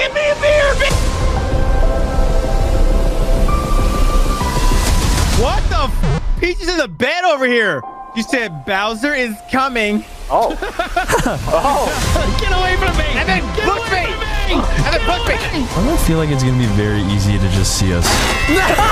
Give me a beer, bitch! What the f Peach is in the bed over here! You said Bowser is coming. Oh. oh. Get away from me! And then Get push me! me. And then Get push away. me! I don't feel like it's gonna be very easy to just see us. No!